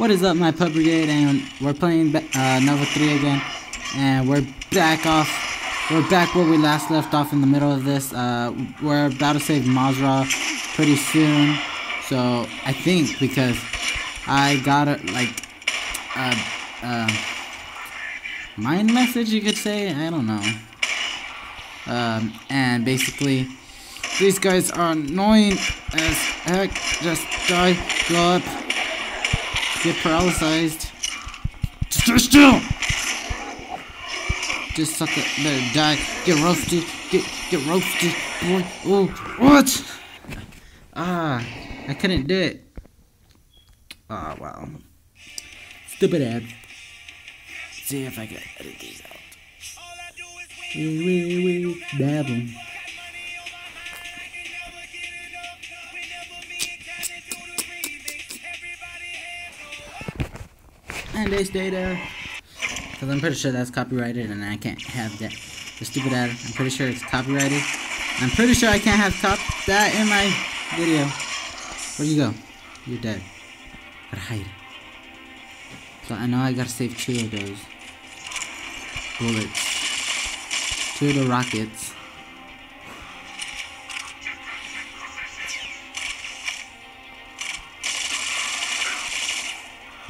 What is up, my Pub Brigade? And we're playing uh, Nova 3 again. And we're back off. We're back where we last left off in the middle of this. Uh, we're about to save Maz'Rah pretty soon. So, I think because I got a, like, a, uh, mind message, you could say? I don't know. Um, and basically, these guys are annoying as heck. Just die, blow up, get paralyzed. Stay still! Just suck it, better die, get roasted, get, get roasted, boy. Oh, what? Ah, I couldn't do it. Ah, oh, wow. Stupid ad. See if I can edit these out. Wee, wee, wee, dabble. And stay there. Because I'm pretty sure that's copyrighted and I can't have that. The stupid ad, I'm pretty sure it's copyrighted. I'm pretty sure I can't have cop that in my video. Where'd you go? You're dead. Gotta hide. So I know I gotta save two of those bullets. Two of the rockets.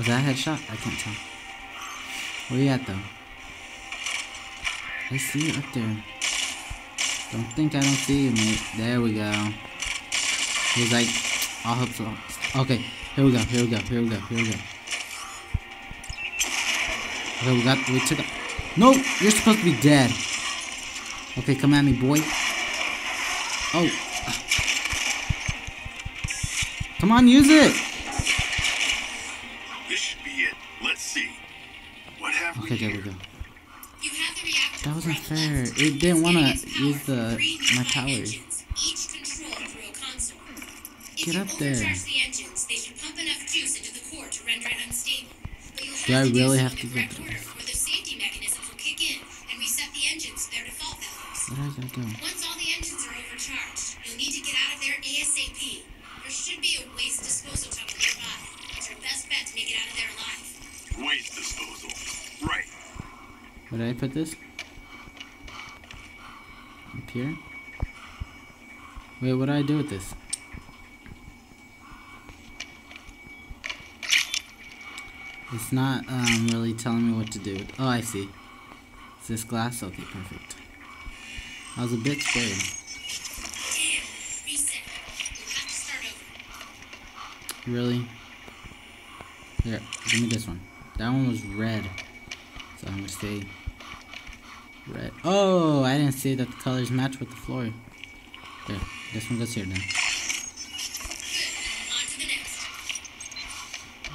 Was that a headshot? I can't tell. Where you at though? I see you up there. Don't think I don't see you, mate. There we go. He's like, I'll hope so. Okay, here we go, here we go, here we go, here we go. Okay, we got, we took it. No, you're supposed to be dead. Okay, come at me, boy. Oh. Come on, use it. Let's see. What have Okay, we there we go. You have the reactor That wasn't fair. left. It didn't want to use the my giant powers. Each controlled through a console. If Get you up there. overcharge the engines, they should pump enough juice into the core to render it unstable. But Do I really have to the go correct through order, this? or the safety mechanisms will kick in and reset the engines to their default values. Where do I gotta go? Did I put this? Up here? Wait, what do I do with this? It's not um, really telling me what to do. Oh, I see. Is this glass? Okay, perfect. I was a bit scared. Really? Here, give me this one. That one was red. So I'm gonna say red. Oh, I didn't see that the colors match with the floor. There, this one goes here then.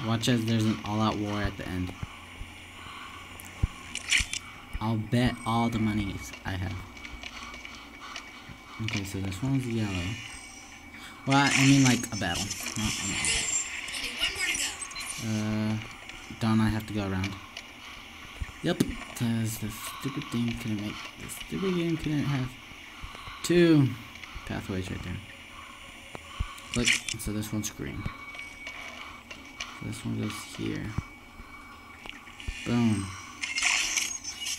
Watch as there's an all-out war at the end. I'll bet all the monies I have. Okay, so this one's yellow. Well, I mean like a battle. Not a battle. Only one more to go. Uh, don't I have to go around? Yep, because the stupid thing couldn't make, the stupid game couldn't have two pathways right there. Click, so this one's green. So this one goes here. Boom.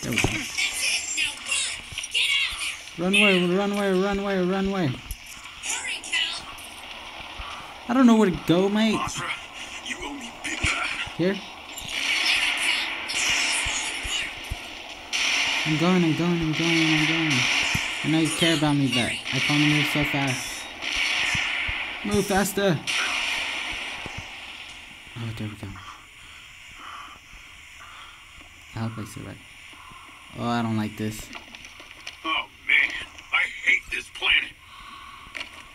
There we go. That's it. Now run. Get out of there. Run away, run away, run away, run away. Hurry, Kal. I don't know where to go, mate. Basra, you owe me. Here? I'm going, I'm going, I'm going, I'm going. I know you care about me, but I can only move so fast. Move faster! Oh, there we go. I hope I said right. Oh, I don't like this. Oh man, I hate this planet.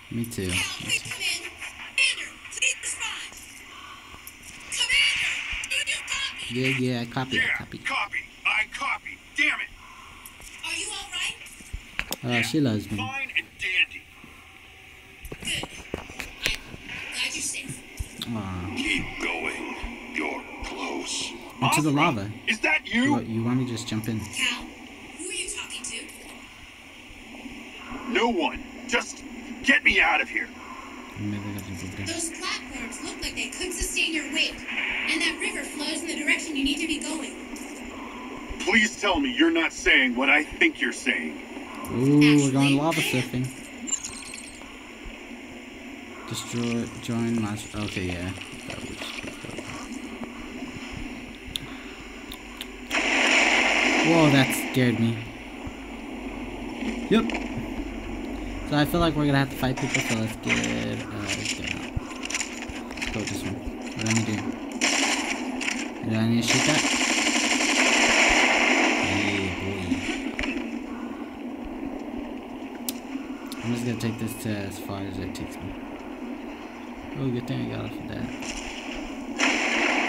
Me too. Me too. come in. Commander, please respond. Commander, do you copy? Yeah, yeah, I copy, Yeah, copy. copy. Copy. Ah, she loves me. Ah. Keep going. You're close. Into the lava. Is that you? you? You want me to just jump in? Kal, who are you talking to? No one. Just get me out of here. Those platforms look like they could sustain your weight, and that river flows in the direction you need to be going. Please tell me you're not saying what I think you're saying. Ooh, we're going lava surfing. Destroy, join my. Okay, yeah. That was- Whoa, that scared me. Yep. So I feel like we're gonna have to fight people, so let's get, uh, let's get out. Go this one. What do I need to do? Do I need to shoot that? Yeah, boy. I'm just gonna take this to as far as it takes me. Oh, good thing I got off of that.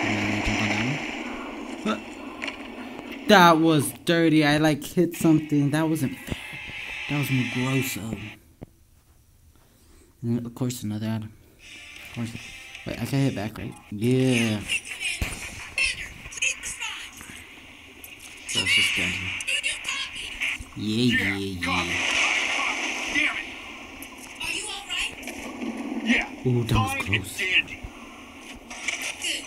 And then I jump on that one. That was dirty. I like hit something. That wasn't fair. That was Mugroso. And of course, another item. Of course. Wait, I can hit back, right? Yeah. It's just down here. Do you copy? Yeah, Yeah, yeah, yeah. Damn it. Are you all right? Yeah. Ooh, that was close. and dandy. Good.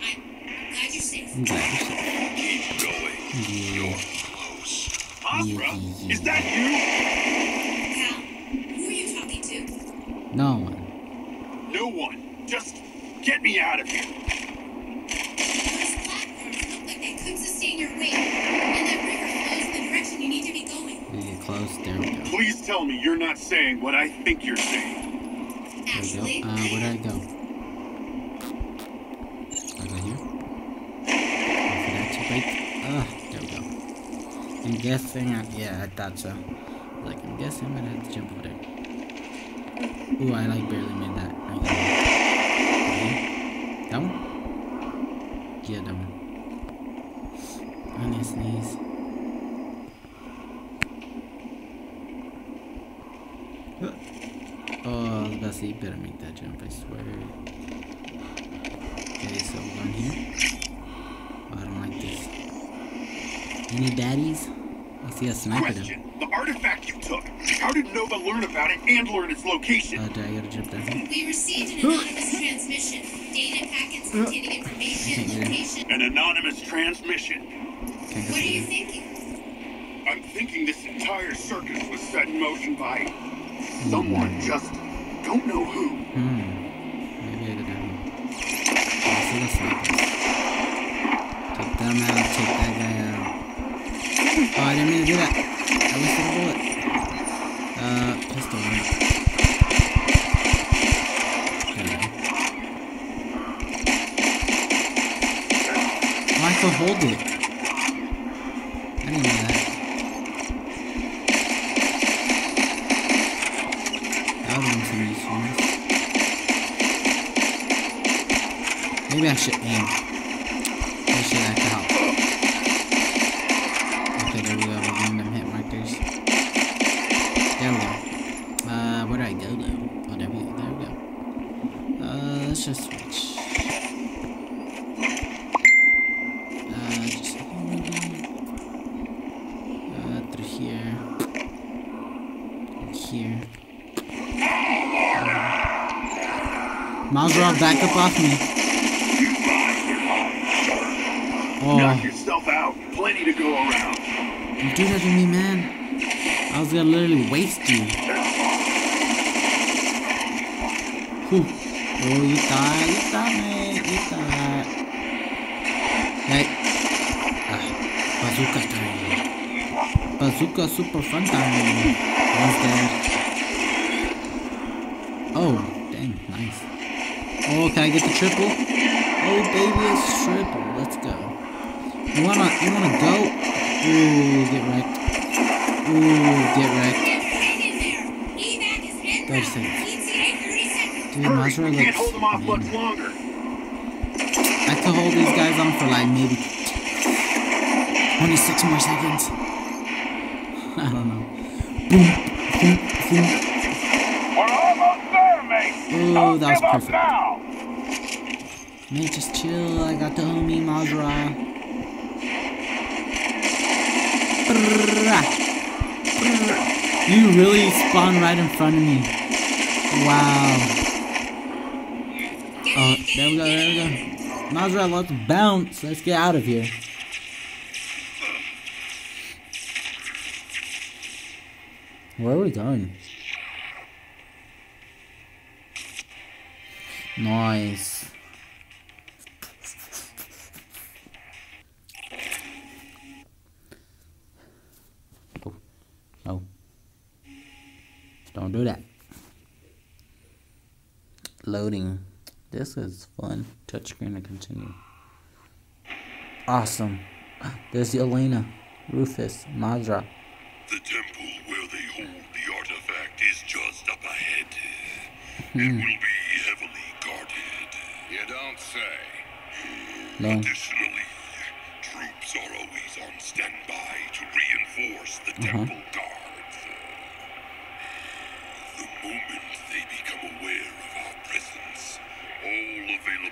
I'm glad you're safe. I'm glad you're safe. Keep going. Yeah. Asra, Yeah. is that you? Kal, who are you talking to? No one. No one. Just get me out of here. Those platforms look like they could sustain your weight, and that river flows in the direction you need to be going. We get close. There we go. Please tell me you're not saying what I think you're saying. There we go. Uh, where did I go? I go here. Wait for that to break. Ah, there we go. I'm guessing. I, yeah, I thought so. Like, I'm guessing I'm gonna have to jump over there. Ooh, I like barely made that. I it. That one? Yeah, that one. I need to sneeze. Oh, I was about to say, you better make that jump, I swear. Okay, so we're going here. Oh, I don't like this. Any baddies? I see a sniper though. Question. The artifact you took. How did Nova learn about it and learn its location? Uh, do I gotta jump down here? we received an anonymous transmission. Data packets containing information, location. An anonymous transmission. What are you thinking? I'm thinking this entire circus was set in motion by someone just don't know who. Hmm. Maybe I snipers. Take them out, take that guy out. Oh, I didn't mean to do that. I wasted a bullet. Uh, pistol. Right? There we go. Oh, I can hold it. I didn't know that. Have been. Maybe I should aim. Maybe should could help. Okay, there we go. We're getting them hit markers. There we go. Uh, where do I go though? Oh, there we go. There we go. Uh, let's just switch. Uh, uh, through here. here. Maz'Rah, back up off me. Knock Oh, yourself out. Plenty to go around. don't do that to me, man. I was gonna literally waste you. Whew. Oh, you thought, you thought, man, you thought. Hey. Ah, bazooka time. Bazooka super fun time. One's dead. Oh, dang, nice. Oh, can I get the triple? Oh, baby, it's triple. Let's go. You wanna, you wanna go? Ooh, get wrecked. Ooh, get wrecked. Get hang in there. Evac is en Thirty route. seconds. ETA 30 seconds. Dude, Maz'Rah looks. can't hold them off much longer. I could hold these guys on for like maybe 26 more seconds. I don't know. Boom, boom, boom. We're almost there, mate. Oh, that was perfect. Me just chill, I got the homie Maz'Rah. You really spawned right in front of me. Wow. Oh, there we go, there we go. Maz'Rah, let's bounce. Let's get out of here. Where are we going? Nice. This is fun. Touchscreen to continue. Awesome. There's Elena, Rufus, Maz'Rah. The temple where they hold the artifact is just up ahead. Hmm. It will be heavily guarded. You don't say. No. Additionally, troops are always on standby to reinforce the uh-huh. temple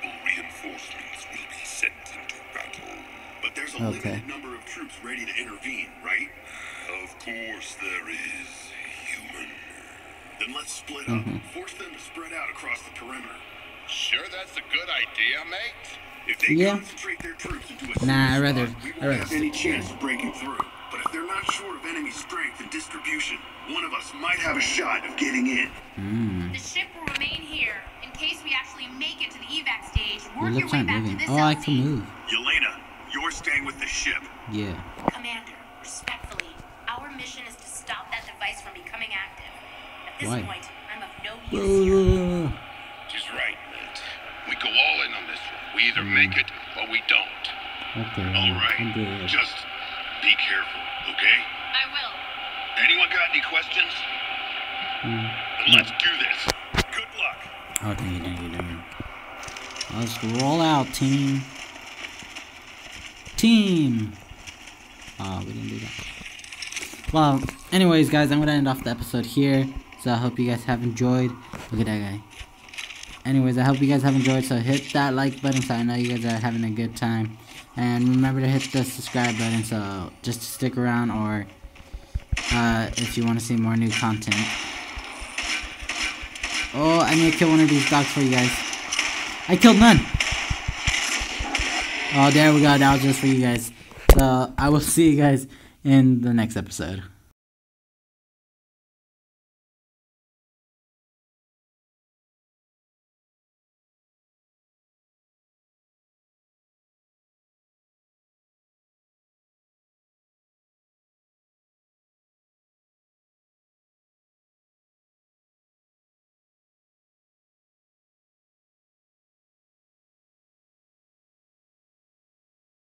all reinforcements will be sent into battle. But there's a Okay. limited number of troops ready to intervene, right? Of course there is, human. Then let's split up. Mm-hmm. Force them to spread out across the perimeter. Sure that's a good idea, mate? If they Yeah. concentrate their troops into a Nah, I'd rather- spot, we won't rather have any chance of breaking through. But if they're not sure of enemy strength and distribution, one of us might have a shot of getting in. Hmm. The ship will remain here in case we actually make it to the evac stage. It Work your looks way like back moving. to this Oh, I can move. Yelena, you're staying with the ship. Yeah. Commander, respectfully, our mission is to stop that device from becoming active. At this Why? point, I'm of no use here. Okay. She's right, mate. We go all in on this one. We either make it or we don't. All I'm Just be careful, okay? I will. Anyone got any questions? Then let's do this. Good luck. It. Let's roll out, team. Team! Oh, we didn't do that. Well, anyways, guys, I'm gonna end off the episode here. So I hope you guys have enjoyed. Look at that guy. Anyways, I hope you guys have enjoyed. So hit that like button so I know you guys are having a good time. And remember to hit the subscribe button so just stick around or uh, if you want to see more new content. Oh, I need to kill one of these dogs for you guys. I killed none. Oh, there we go. That was just for you guys. So I will see you guys in the next episode.